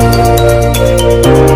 Música